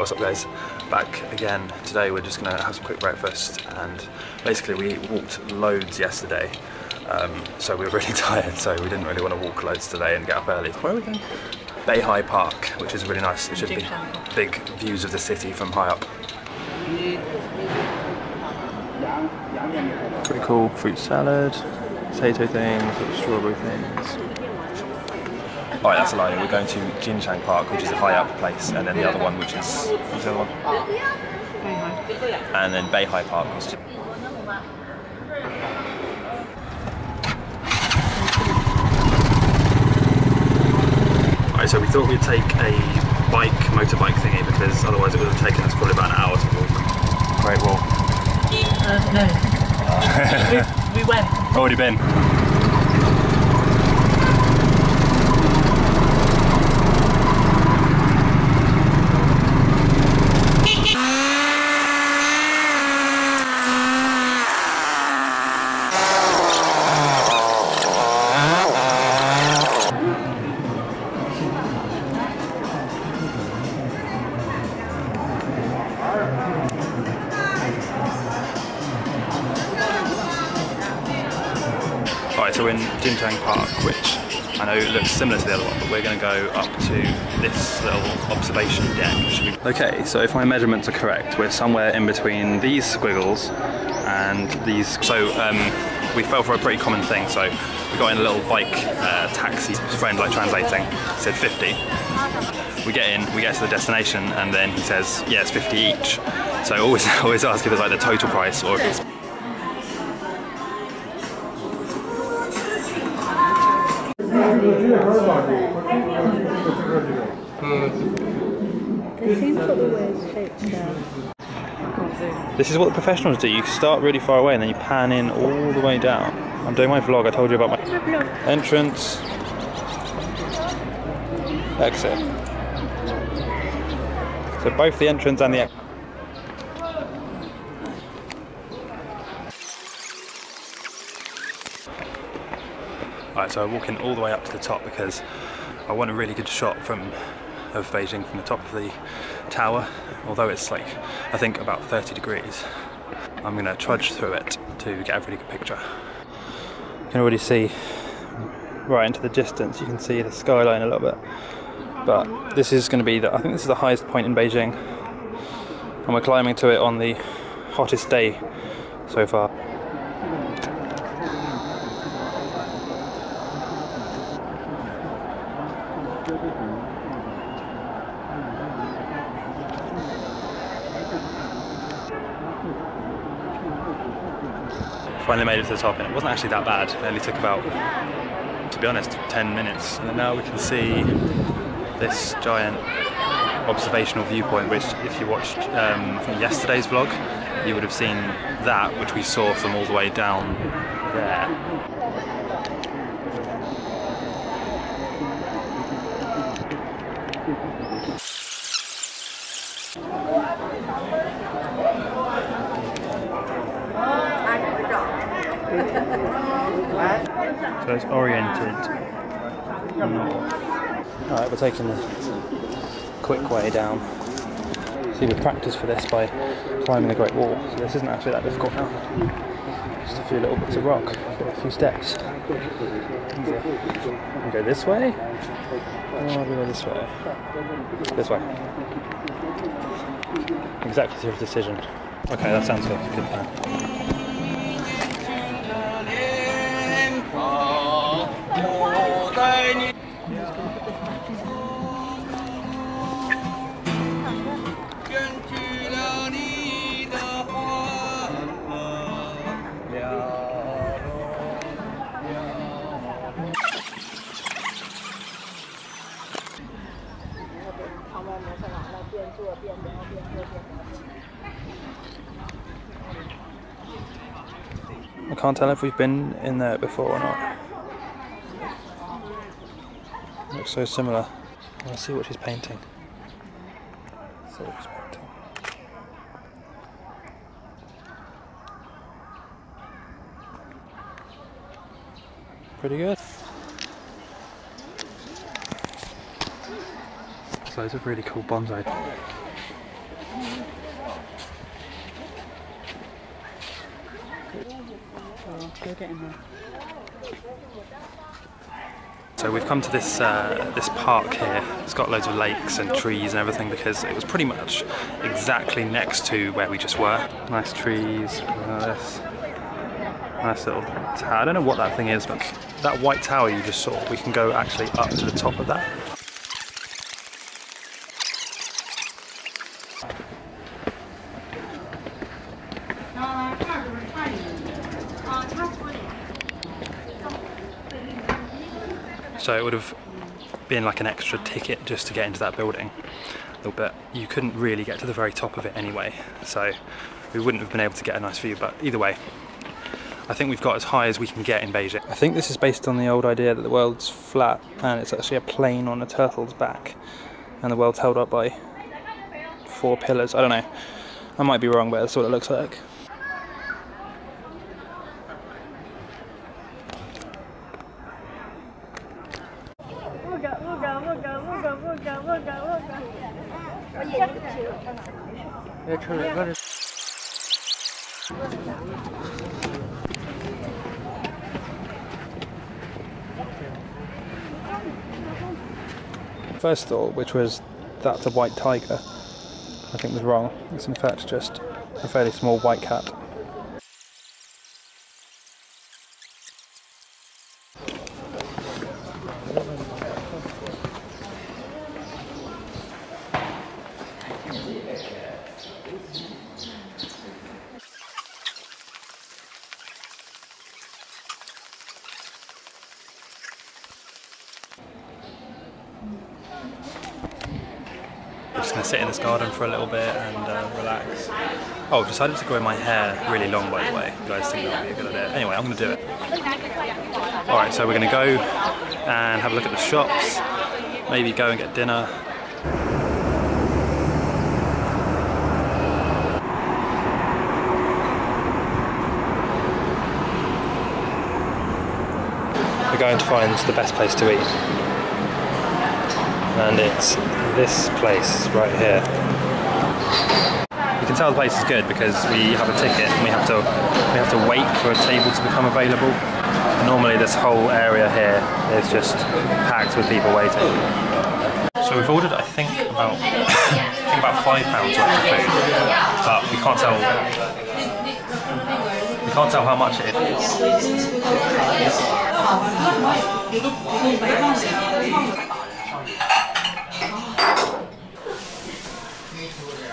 what's up guys? Back again. Today we're just gonna have some quick breakfast and basically we walked loads yesterday um, so we were really tired so we didn't really want to walk loads today and get up early. Where are we going? Beihai Park, which is really nice. It should be big views of the city from high up. Pretty cool fruit salad, potato things, strawberry things. Alright, that's a lie. We're going to Jingshan Park, which is a high up place, and then the other one, which is what's the other one? And then Beihai Park, which is Alright, so we thought we'd take a bike, motorbike thingy, because otherwise it would have taken us probably about an hour to walk. Great walk. Uh, no. we, we went. Already been. So we're in Jingshan Park, which I know looks similar to the other one, but we're going to go up to this little observation deck. Okay, so if my measurements are correct, we're somewhere in between these squiggles and these. So um, we fell for a pretty common thing. So we got in a little bike uh, taxi. His friend, like translating, said 50. We get in, we get to the destination, and then he says, "Yeah, it's 50 each." So I always always ask if it's like the total price or if it's They seem to always shape there. This is what the professionals do. You start really far away and then you pan in all the way down. I'm doing my vlog. I told you about my entrance, exit. So both the entrance and the exit. Alright, so I'm walking all the way up to the top because I want a really good shot from of Beijing from the top of the tower. Although it's like I think about 30 degrees, I'm gonna trudge through it to get a really good picture. You can already see right into the distance. You can see the skyline a little bit. But this is going to be the I think this is the highest point in Beijing, and we're climbing to it on the hottest day so far. Finally made it to the top and it wasn't actually that bad. It only took about, to be honest, 10 minutes. And now we can see this giant observational viewpoint, which if you watched um, yesterday's vlog, you would have seen that, which we saw from all the way down there. So it's oriented north. Alright, we're taking the quick way down. See, we practiced for this by climbing the Great Wall, so this isn't actually that difficult now. Just a few little bits of rock, a few steps. We go this way, or we go this way? This way. Executive decision. Okay, that sounds like a good plan. I can't tell if we've been in there before or not. Looks so similar. I want see what she's painting. So. Pretty good. There's loads of really cool bonsai. Oh, Go get in there. So we've come to this uh, this park here. It's got loads of lakes and trees and everything because it was pretty much exactly next to where we just were. Nice trees. this nice little tower. I don't know what that thing is, but that white tower you just saw, we can go actually up to the top of that. So it would have been like an extra ticket just to get into that building. A little bit. You couldn't really get to the very top of it anyway, so we wouldn't have been able to get a nice view. But either way, I think we've got as high as we can get in Beijing. I think this is based on the old idea that the world's flat and it's actually a plane on a turtle's back, and the world's held up by four pillars. I don't know. I might be wrong, but that's what it looks like. First thought, which was that's a white tiger, I think was wrong. It's in fact just a fairly small white cat. Just gonna sit in this garden for a little bit and uh, relax. Oh, I've decided to grow my hair really long, by the way. You guys think that would be a good idea? Anyway, I'm gonna do it. All right, so we're gonna go and have a look at the shops. Maybe go and get dinner. We're going to find the best place to eat and it's this place right here. You can tell the place is good because we have a ticket and we have to we have to wait for a table to become available. Normally this whole area here is just packed with people waiting. So we've ordered I think about I think about five pounds worth of food, but we can't tell we can't tell how much it is.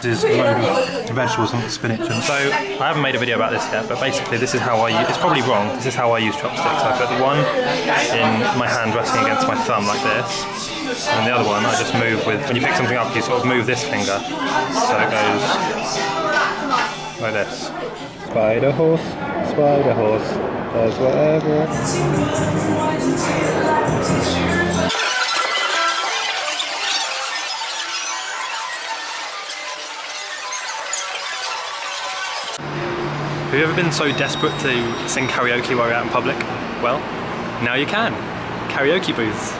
Is vegetables and spinach. And so I haven't made a video about this yet, but basically this is how I use, it's probably wrong, this is how I use chopsticks. I put the one in my hand resting against my thumb like this, and the other one I just move with, when you pick something up you sort of move this finger, so it goes like this. Spider horse, spider horse, does whatever. Been so desperate to sing karaoke while you're out in public? Well, now you can. Karaoke booths.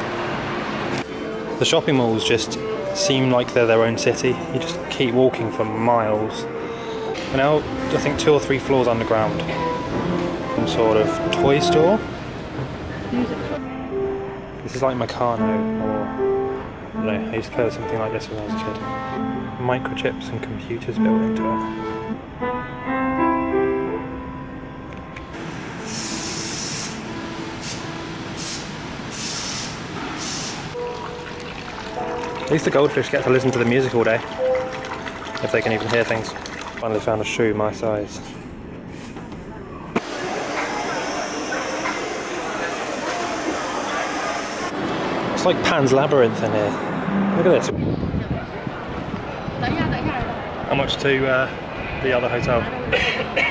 The shopping malls just seem like they're their own city. You just keep walking for miles. We're now, I think, two or three floors underground. Some sort of toy store. This is like Meccano, or I don't know. I used to play with something like this when I was a kid. Microchips and computers built into it. At least the goldfish get to listen to the music all day. If they can even hear things. Finally found a shoe my size. It's like Pan's Labyrinth in here. Look at this. How much to uh, the other hotel?